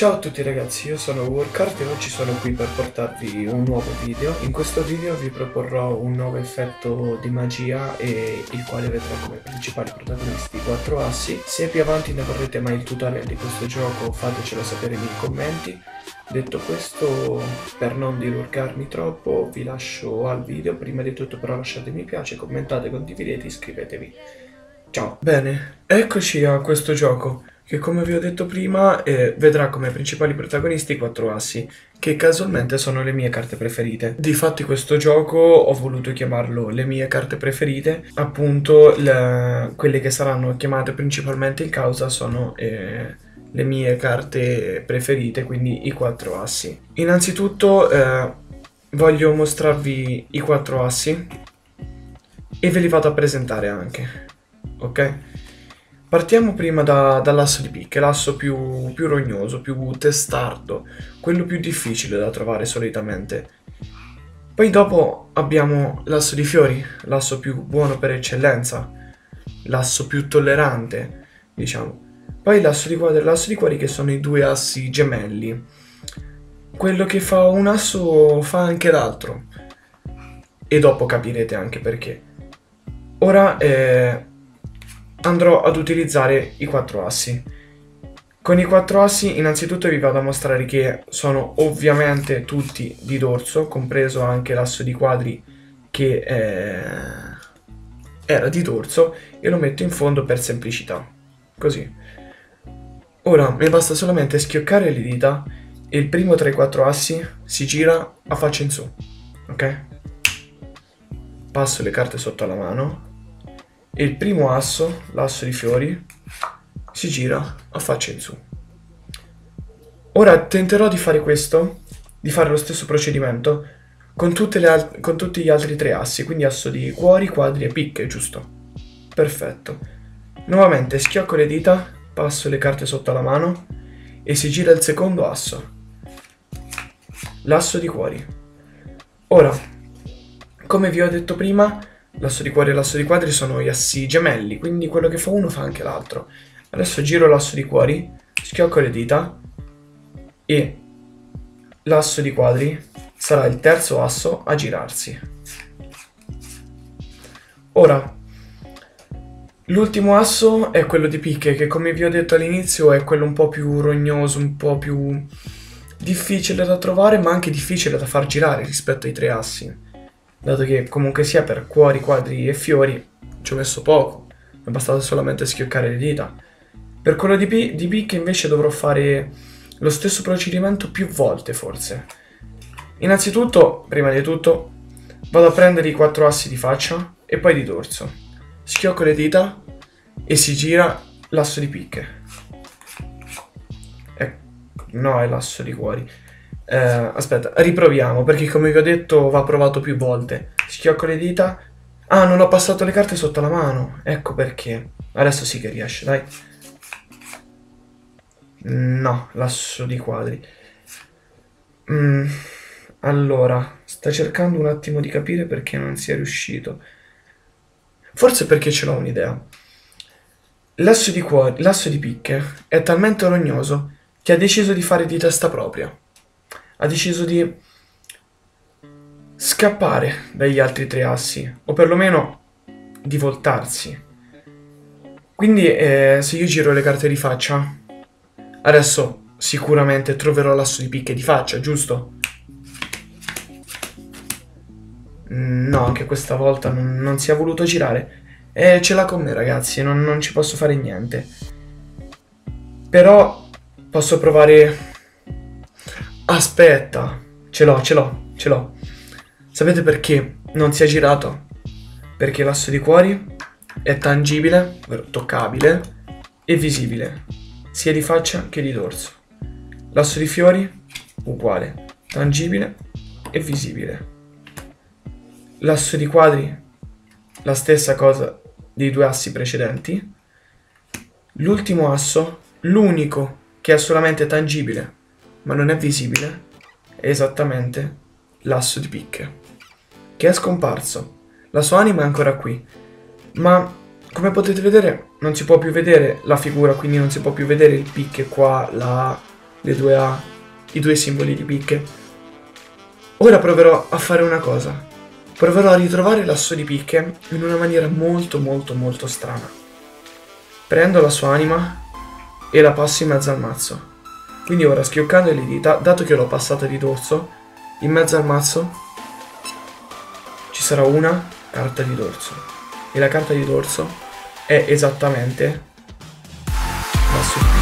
Ciao a tutti ragazzi, io sono Workart e oggi sono qui per portarvi un nuovo video. In questo video vi proporrò un nuovo effetto di magia e il quale vedrà come principali protagonisti i quattro assi. Se più avanti ne vorrete mai il tutorial di questo gioco fatecelo sapere nei commenti. Detto questo, per non dilurgarmi troppo, vi lascio al video. Prima di tutto però lasciate mi piace, commentate, condividete, iscrivetevi. Ciao! Bene, eccoci a questo gioco che come vi ho detto prima eh, vedrà come principali protagonisti i quattro assi, che casualmente sono le mie carte preferite. Difatti questo gioco ho voluto chiamarlo le mie carte preferite, appunto le, quelle che saranno chiamate principalmente in causa sono eh, le mie carte preferite, quindi i quattro assi. Innanzitutto eh, voglio mostrarvi i quattro assi e ve li vado a presentare anche, ok? Partiamo prima da, dall'asso di picche, l'asso più, più rognoso, più testardo, quello più difficile da trovare solitamente. Poi dopo abbiamo l'asso di fiori, l'asso più buono per eccellenza, l'asso più tollerante, diciamo. Poi l'asso di quadri e l'asso di cuori che sono i due assi gemelli. Quello che fa un asso fa anche l'altro. E dopo capirete anche perché. Ora eh, andrò ad utilizzare i quattro assi. Con i quattro assi innanzitutto vi vado a mostrare che sono ovviamente tutti di dorso, compreso anche l'asso di quadri che eh, era di dorso e lo metto in fondo per semplicità. Così. Ora mi basta solamente schioccare le dita e il primo tra i quattro assi si gira a faccia in su. Ok? Passo le carte sotto la mano e il primo asso, l'asso di fiori, si gira a faccia in su. Ora tenterò di fare questo, di fare lo stesso procedimento con, con tutti gli altri tre assi, quindi asso di cuori, quadri e picche, giusto? Perfetto. Nuovamente schiocco le dita, passo le carte sotto la mano e si gira il secondo asso. L'asso di cuori. Ora, come vi ho detto prima, L'asso di cuori e l'asso di quadri sono gli assi gemelli, quindi quello che fa uno fa anche l'altro. Adesso giro l'asso di cuori, schiocco le dita e l'asso di quadri sarà il terzo asso a girarsi. Ora, l'ultimo asso è quello di picche, che come vi ho detto all'inizio è quello un po' più rognoso, un po' più difficile da trovare, ma anche difficile da far girare rispetto ai tre assi dato che comunque sia per cuori, quadri e fiori ci ho messo poco, mi è bastato solamente schioccare le dita. Per quello di, P- di picche invece dovrò fare lo stesso procedimento più volte forse. Innanzitutto, prima di tutto, vado a prendere i quattro assi di faccia e poi di dorso. Schiocco le dita e si gira l'asso di picche. Ecco, no, è l'asso di cuori. Eh, aspetta, riproviamo perché come vi ho detto va provato più volte. Schiocco le dita. Ah, non ho passato le carte sotto la mano. Ecco perché. Adesso sì che riesce, dai. No, lasso di quadri. Mm, allora, sta cercando un attimo di capire perché non sia riuscito. Forse perché ce l'ho un'idea. L'asso di, l'asso di picche è talmente rognoso che ha deciso di fare di testa propria ha deciso di scappare dagli altri tre assi, o perlomeno di voltarsi. Quindi eh, se io giro le carte di faccia, adesso sicuramente troverò l'asso di picche di faccia, giusto? Mm, no, anche questa volta non, non si è voluto girare. E ce l'ha con me, ragazzi, non, non ci posso fare niente. Però posso provare Aspetta, ce l'ho, ce l'ho, ce l'ho. Sapete perché non si è girato? Perché l'asso di cuori è tangibile, toccabile e visibile, sia di faccia che di dorso. L'asso di fiori, uguale, tangibile e visibile. L'asso di quadri, la stessa cosa dei due assi precedenti. L'ultimo asso, l'unico che è solamente tangibile ma non è visibile, è esattamente l'asso di picche, che è scomparso. La sua anima è ancora qui, ma come potete vedere non si può più vedere la figura, quindi non si può più vedere il picche qua, là, le due A, i due simboli di picche. Ora proverò a fare una cosa. Proverò a ritrovare l'asso di picche in una maniera molto molto molto strana. Prendo la sua anima e la passo in mezzo al mazzo. Quindi ora schioccando le dita, dato che l'ho passata di dorso, in mezzo al mazzo ci sarà una carta di dorso. E la carta di dorso è esattamente la sorpresa.